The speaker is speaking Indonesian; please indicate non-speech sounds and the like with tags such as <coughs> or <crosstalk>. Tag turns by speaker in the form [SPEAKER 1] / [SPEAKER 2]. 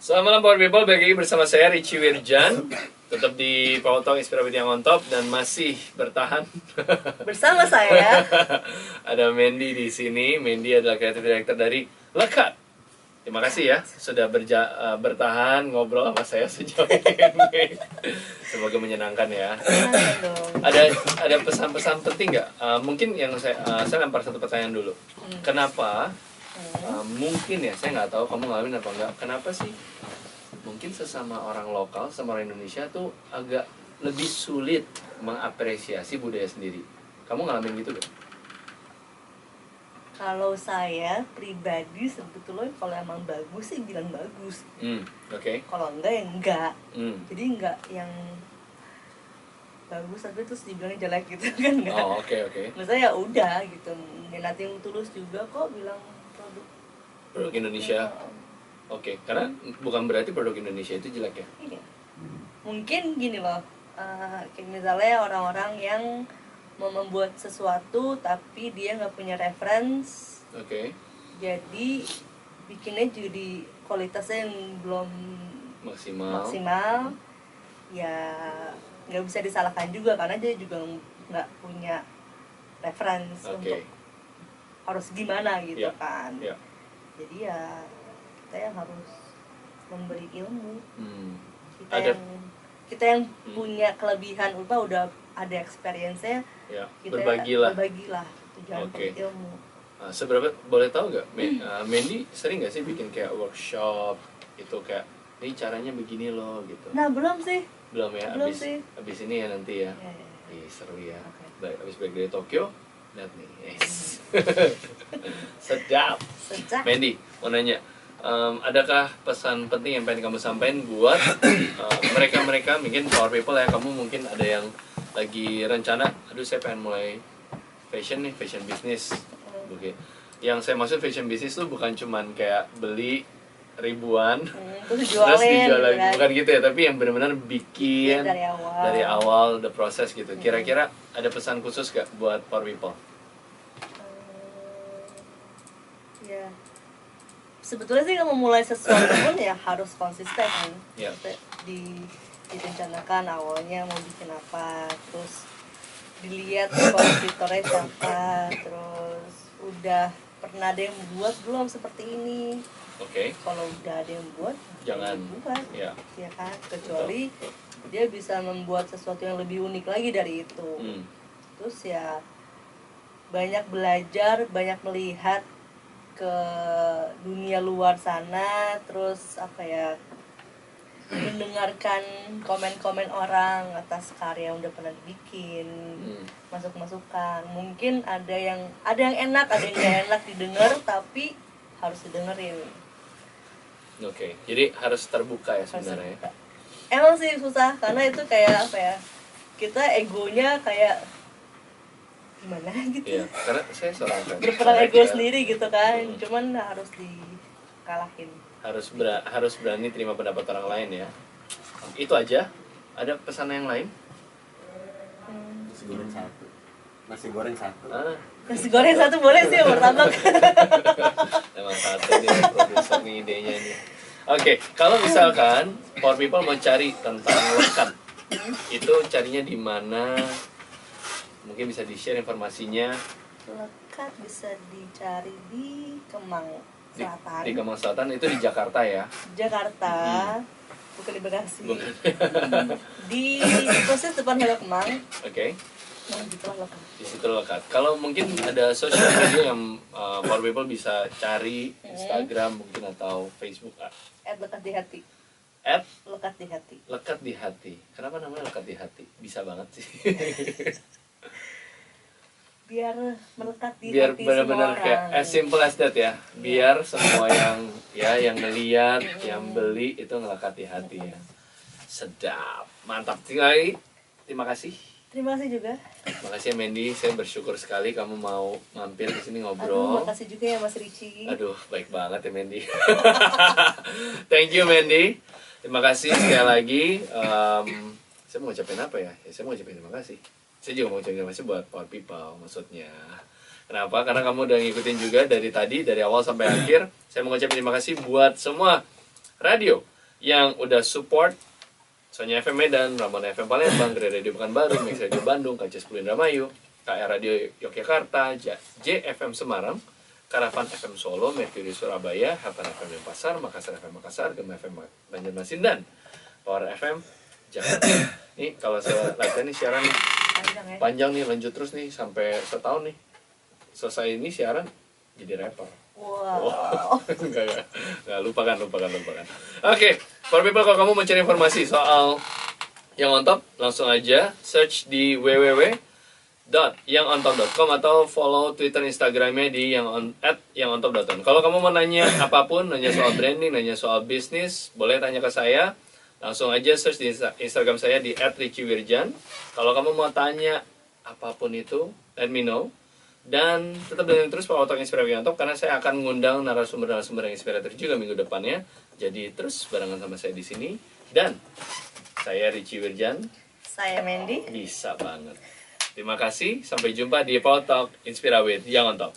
[SPEAKER 1] Selamat malam Power People, balik lagi bersama saya Richie Wirjan. Tetap di Talk Inspirasi yang on top dan masih bertahan. <laughs>
[SPEAKER 2] Bersama saya. <laughs>
[SPEAKER 1] Ada Mandy di sini, Mandy adalah kreatif director dari Lekat. Terima kasih ya sudah berja uh, bertahan ngobrol sama saya sejauh ini. Semoga menyenangkan ya. Ada ada pesan-pesan penting nggak? Uh, mungkin yang saya uh, saya lempar satu pertanyaan dulu. Kenapa Uh, mungkin ya saya nggak tahu kamu ngalamin apa enggak kenapa sih mungkin sesama orang lokal sama orang Indonesia tuh agak lebih sulit mengapresiasi budaya sendiri kamu ngalamin gitu gak?
[SPEAKER 2] Kalau saya pribadi sebetulnya kalau emang bagus sih bilang bagus
[SPEAKER 1] Hmm, oke.
[SPEAKER 2] Kalau enggak ya enggak
[SPEAKER 1] Hmm.
[SPEAKER 2] Jadi enggak yang bagus tapi terus dibilangnya jelek gitu <laughs> kan enggak
[SPEAKER 1] Oh, oke oke.
[SPEAKER 2] Maksudnya ya udah gitu Dan nanti yang tulus juga kok bilang produk
[SPEAKER 1] Indonesia. Oke, karena bukan berarti produk Indonesia itu jelek ya.
[SPEAKER 2] Iya. Mungkin gini loh, eh, kayak misalnya orang-orang yang mau membuat sesuatu tapi dia nggak punya reference,
[SPEAKER 1] Oke.
[SPEAKER 2] jadi bikinnya jadi kualitasnya yang belum
[SPEAKER 1] Maksimal.
[SPEAKER 2] maksimal, ya nggak bisa disalahkan juga karena dia juga nggak punya reference
[SPEAKER 1] Oke.
[SPEAKER 2] untuk harus gimana gitu
[SPEAKER 1] Iya,
[SPEAKER 2] kan.
[SPEAKER 1] iya.
[SPEAKER 2] Jadi ya kita yang harus memberi ilmu
[SPEAKER 1] Hmm.
[SPEAKER 2] kita
[SPEAKER 1] Ada-
[SPEAKER 2] yang kita yang
[SPEAKER 1] Hmm.
[SPEAKER 2] punya kelebihan apa udah ada experience-nya
[SPEAKER 1] Ya,
[SPEAKER 2] kita
[SPEAKER 1] berbagilah.
[SPEAKER 2] berbagilah tujuan
[SPEAKER 1] Oke.
[SPEAKER 2] ilmu
[SPEAKER 1] Nah, seberapa boleh tahu nggak, Me- uh, Mandy sering nggak sih bikin kayak workshop itu kayak ini caranya begini loh gitu.
[SPEAKER 2] nah belum sih
[SPEAKER 1] Belum ya,
[SPEAKER 2] Belum
[SPEAKER 1] abis,
[SPEAKER 2] sih.
[SPEAKER 1] abis ini ya nanti ya.
[SPEAKER 2] Ya, ya.
[SPEAKER 1] Ih, seru ya.
[SPEAKER 2] Oke.
[SPEAKER 1] Baik, abis balik dari Tokyo, lihat nih. Yes. <laughs> Sedap.
[SPEAKER 2] sejak
[SPEAKER 1] Mandy, mau nanya, em, adakah pesan penting yang pengen kamu sampaikan buat mereka-mereka, mungkin power people ya, kamu mungkin ada yang lagi rencana, aduh saya pengen mulai fashion nih, fashion business. Oke. Yang saya maksud fashion business tuh bukan cuman kayak beli ribuan,
[SPEAKER 2] Hmm, terus
[SPEAKER 1] terus
[SPEAKER 2] jualin
[SPEAKER 1] dijual lagi
[SPEAKER 2] kan.
[SPEAKER 1] bukan gitu ya tapi yang benar-benar bikin
[SPEAKER 2] Iya, dari awal. Hmm.
[SPEAKER 1] dari awal the process gitu kira-kira ada pesan khusus gak buat power people
[SPEAKER 2] Hmm, ya sebetulnya sih kalau memulai sesuatu pun ya harus konsisten kan. Maksudnya di direncanakan awalnya mau bikin apa terus dilihat <coughs> kompetitornya siapa terus udah pernah ada yang buat belum seperti ini
[SPEAKER 1] oke.
[SPEAKER 2] Kalau udah ada yang buat
[SPEAKER 1] Jangan.
[SPEAKER 2] buat
[SPEAKER 1] ya
[SPEAKER 2] ya kan? Kecuali dia bisa membuat sesuatu yang lebih unik lagi dari itu.
[SPEAKER 1] Hmm.
[SPEAKER 2] terus ya banyak belajar banyak melihat ke dunia luar sana terus apa ya mendengarkan komen-komen orang atas karya yang udah pernah dibikin
[SPEAKER 1] Hmm.
[SPEAKER 2] masuk masukan mungkin ada yang ada yang enak ada yang gak enak didengar tapi harus didengerin
[SPEAKER 1] oke jadi harus terbuka ya sebenarnya
[SPEAKER 2] dibuka. emang sih susah karena itu kayak apa ya kita egonya kayak gimana <laughs> gitu.
[SPEAKER 1] Iya, karena saya seorang <laughs> Karena
[SPEAKER 2] ego
[SPEAKER 1] kita
[SPEAKER 2] sendiri gitu kan
[SPEAKER 1] Hmm.
[SPEAKER 2] cuman harus dikalahin.
[SPEAKER 1] Harus ber- harus berani terima pendapat orang lain ya. Itu aja. Ada pesan yang lain?
[SPEAKER 2] Hmm.
[SPEAKER 3] satu nasi goreng satu
[SPEAKER 1] ah
[SPEAKER 2] nasi goreng satu boleh sih martabak <laughs>
[SPEAKER 1] Emang satu nih produser nih idenya nih. Oke, kalau misalkan Power People mau cari tentang lekat, itu carinya di mana? Mungkin bisa di share informasinya
[SPEAKER 2] lekat bisa dicari di Kemang
[SPEAKER 1] di,
[SPEAKER 2] Selatan
[SPEAKER 1] di Kemang Selatan itu di Jakarta ya.
[SPEAKER 2] Jakarta bukan di Bekasi
[SPEAKER 1] Hmm. Bukan. <laughs>
[SPEAKER 2] di proses depan Hello Kemang
[SPEAKER 1] Oke,
[SPEAKER 2] lekat
[SPEAKER 1] di situ lekat. Kalau mungkin ada sosial media yang uh, People bisa cari Instagram mungkin atau Facebook ah.
[SPEAKER 2] at lekat di hati.
[SPEAKER 1] At?
[SPEAKER 2] Lekat di hati.
[SPEAKER 1] Lekat di hati. Kenapa namanya lekat di hati? Bisa banget sih. <laughs>
[SPEAKER 2] biar melekat di
[SPEAKER 1] biar
[SPEAKER 2] hati
[SPEAKER 1] benar-benar
[SPEAKER 2] semua
[SPEAKER 1] kayak as simple as that ya. Biar semua yang ya yang ngeliat yang beli itu ngelekat di hati ya. Sedap. Mantap. Sekali terima kasih
[SPEAKER 2] terima kasih juga.
[SPEAKER 1] Terima kasih ya Mandy. Saya bersyukur sekali kamu mau mampir di sini
[SPEAKER 2] aduh
[SPEAKER 1] ngobrol.
[SPEAKER 2] makasih juga ya Mas Ricci.
[SPEAKER 1] Aduh baik banget ya Mandy. <laughs> Thank you Mandy. Terima kasih sekali lagi. Em, saya mau ngucapin apa ya? ya saya mau ngucapin terima kasih. Saya juga mau ucapin terima kasih buat power people maksudnya. Kenapa? Karena kamu udah ngikutin juga dari tadi dari awal sampai akhir. Saya mau ngucapin terima kasih buat semua radio yang udah support Sonya FM Medan, Ramon FM Palembang, Gere Radio Pekanbaru, Mix Radio Bandung, KC10 Indramayu, KR Radio Yogyakarta, JFM Semarang, Karavan FM Solo, Mercury Surabaya, Hapan FM Denpasar, Makassar FM Makassar, Gema FM Banjarmasin, dan Power FM Jakarta. <clears throat> Nih kalau saya latihan nih siaran nih,
[SPEAKER 2] panjang ya
[SPEAKER 1] panjang nih lanjut terus nih sampai setahun nih. Selesai ini siaran jadi rapper.
[SPEAKER 2] wow <laughs>
[SPEAKER 1] Wow. enggak, enggak. Enggak, lupakan, lupakan, lupakan. Oke, for people kalau kamu mau cari informasi soal yang on top, langsung aja search di www.yangontop.com atau follow Twitter Instagramnya di yang on at yangontop.com. Kalau kamu mau nanya apa pun, nanya soal branding, nanya soal bisnis, boleh tanya ke saya. Langsung aja search di Insta- Instagram saya di @richiwirjan. Kalau kamu mau tanya apa pun itu, let me know dan tetap dengerin terus Power Talk Inspiratif Top karena saya akan mengundang narasumber-narasumber yang inspiratif juga minggu depannya. Jadi terus barengan sama saya di sini dan saya Richie Wirjan
[SPEAKER 2] saya Mandy
[SPEAKER 1] bisa banget. Terima kasih, sampai jumpa di Power Talk Inspira with Yang on Top.